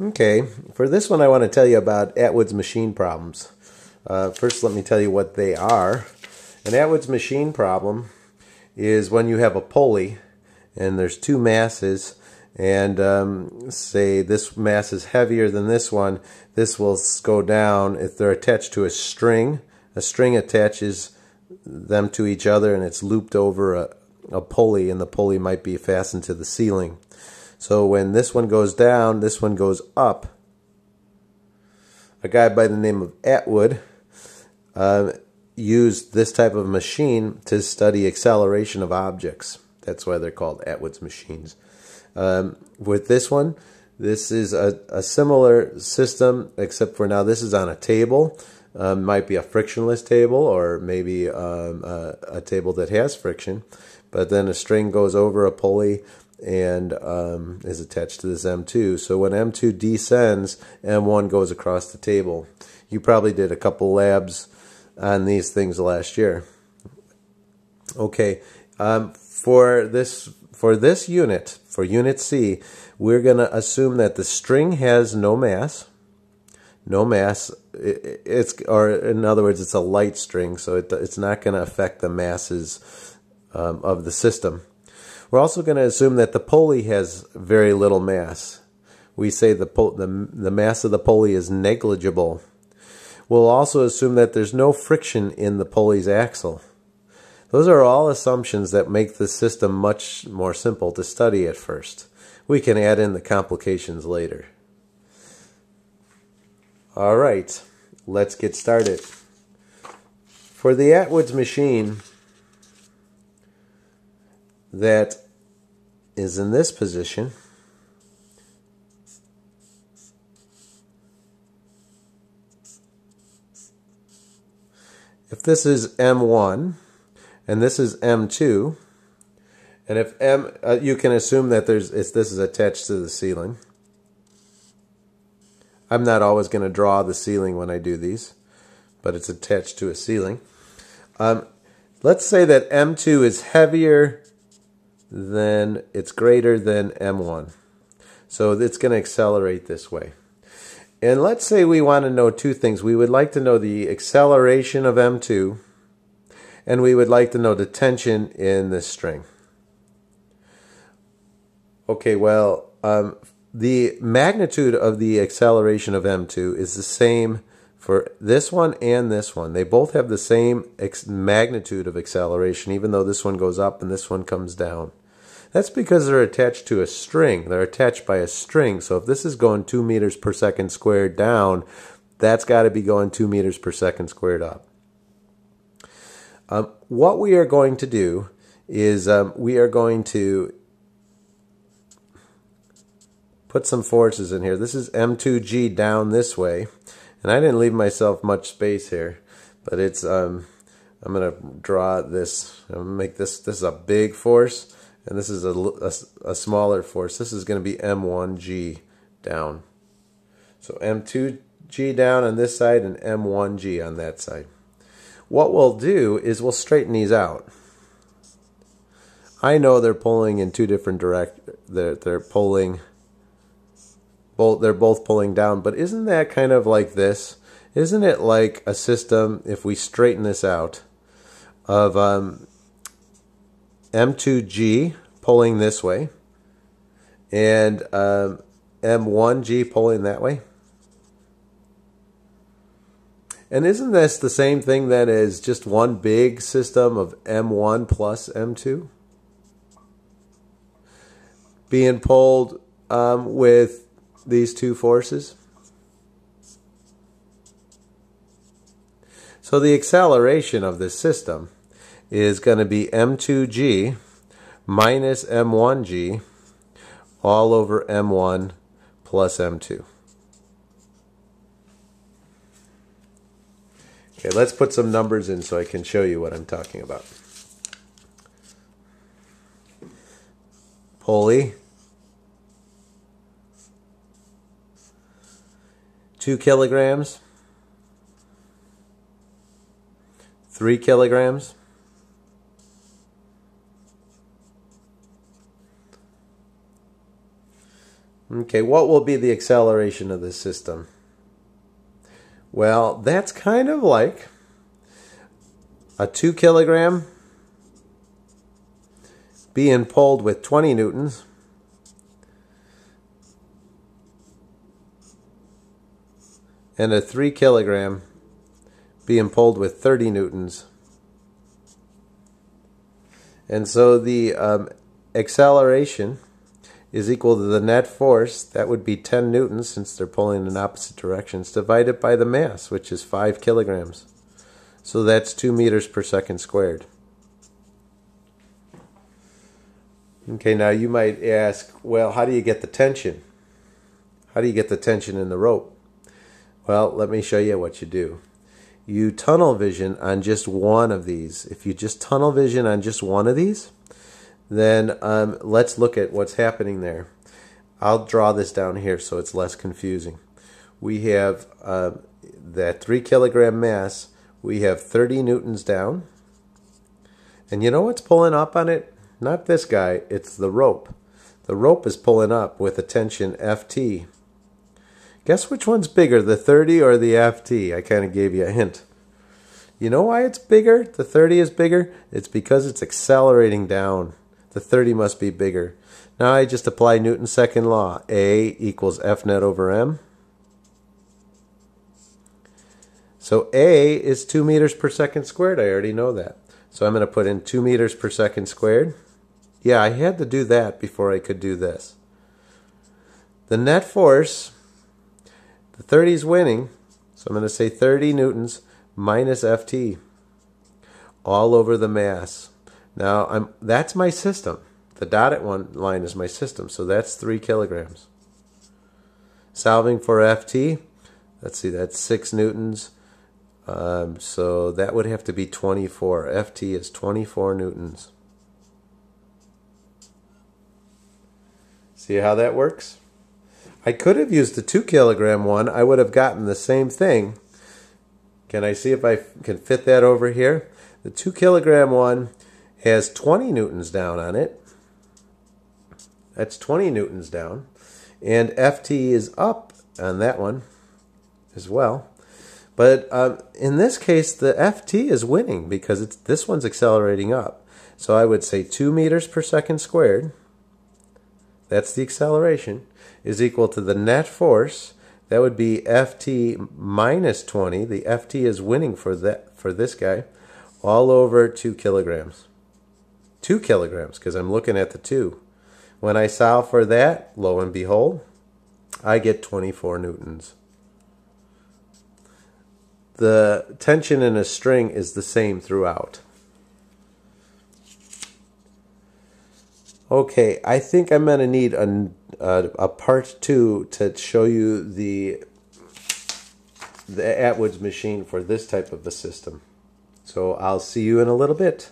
Okay, for this one I want to tell you about Atwood's machine problems. Uh, first let me tell you what they are. An Atwood's machine problem is when you have a pulley and there's two masses and um, say this mass is heavier than this one, this will go down if they're attached to a string. A string attaches them to each other and it's looped over a, a pulley and the pulley might be fastened to the ceiling. So when this one goes down, this one goes up. A guy by the name of Atwood uh, used this type of machine to study acceleration of objects. That's why they're called Atwood's machines. Um, with this one, this is a, a, similar system, except for now this is on a table. Um, might be a frictionless table or maybe um, a, a, table that has friction. But then a string goes over a pulley and um, is attached to this M2. So when M2 descends, M1 goes across the table. You probably did a couple labs on these things last year. Okay, um, for this for this unit, for unit C, we're going to assume that the string has no mass. No mass. it's or in other words, it's a light string, so it, it's not going to affect the masses um, of the system. We're also going to assume that the pulley has very little mass. We say the, the, the mass of the pulley is negligible. We'll also assume that there's no friction in the pulley's axle. Those are all assumptions that make the system much more simple to study at first. We can add in the complications later. All right, let's get started. For the Atwood's machine, that is in this position. If this is M1 and this is M2, and if M, uh, you can assume that there's this is attached to the ceiling. I'm not always going to draw the ceiling when I do these, but it's attached to a ceiling. Um, let's say that M2 is heavier then it's greater than M1. So it's going to accelerate this way. And let's say we want to know two things. We would like to know the acceleration of M2, and we would like to know the tension in this string. Okay, well, um, the magnitude of the acceleration of M2 is the same for this one and this one. They both have the same magnitude of acceleration, even though this one goes up and this one comes down. That's because they're attached to a string. They're attached by a string. So if this is going 2 meters per second squared down, that's got to be going 2 meters per second squared up. Um, what we are going to do is um, we are going to put some forces in here. This is M2G down this way. And I didn't leave myself much space here. But it's, um, I'm going to draw this, I'm to make this, this is a big force and this is a, a, a smaller force. This is going to be M1G down. So M2G down on this side and M1G on that side. What we'll do is we'll straighten these out. I know they're pulling in two different direct. They're they're pulling. Both they're both pulling down, but isn't that kind of like this? Isn't it like a system if we straighten this out of um, M2G pulling this way and um, M1G pulling that way. And isn't this the same thing that is just one big system of M1 plus M2? Being pulled um, with these two forces? So the acceleration of this system is going to be m2g minus m1g all over m1 plus m2. Okay, let's put some numbers in so I can show you what I'm talking about. Pulley. 2 kilograms. 3 kilograms. Okay, what will be the acceleration of this system? Well, that's kind of like a 2 kilogram being pulled with 20 newtons and a 3 kilogram being pulled with 30 newtons. And so the um, acceleration is equal to the net force, that would be 10 newtons since they're pulling in opposite directions, divided by the mass, which is 5 kilograms. So that's 2 meters per second squared. Okay, now you might ask, well, how do you get the tension? How do you get the tension in the rope? Well, let me show you what you do. You tunnel vision on just one of these. If you just tunnel vision on just one of these, then um, let's look at what's happening there. I'll draw this down here so it's less confusing. We have uh, that 3 kilogram mass. We have 30 newtons down. And you know what's pulling up on it? Not this guy, it's the rope. The rope is pulling up with a tension FT. Guess which one's bigger, the 30 or the FT? I kind of gave you a hint. You know why it's bigger? The 30 is bigger? It's because it's accelerating down. The 30 must be bigger. Now I just apply Newton's second law. A equals F net over M. So A is 2 meters per second squared. I already know that. So I'm going to put in 2 meters per second squared. Yeah, I had to do that before I could do this. The net force, the 30 is winning, so I'm going to say 30 newtons minus Ft all over the mass. Now, I'm that's my system. The dotted one line is my system, so that's 3 kilograms. Solving for Ft, let's see, that's 6 newtons. Um, so that would have to be 24. Ft is 24 newtons. See how that works? I could have used the 2 kilogram one. I would have gotten the same thing. Can I see if I can fit that over here? The 2 kilogram one has 20 newtons down on it. That's 20 newtons down. And FT is up on that one as well. But um, in this case, the FT is winning because it's this one's accelerating up. So I would say 2 meters per second squared that's the acceleration, is equal to the net force. That would be Ft minus 20. The Ft is winning for that for this guy, all over 2 kilograms. 2 kilograms, because I'm looking at the 2. When I solve for that, lo and behold, I get 24 newtons. The tension in a string is the same throughout. Okay, I think I'm going to need a, a, a, part two to show you the the Atwood's machine for this type of a system. So I'll see you in a little bit.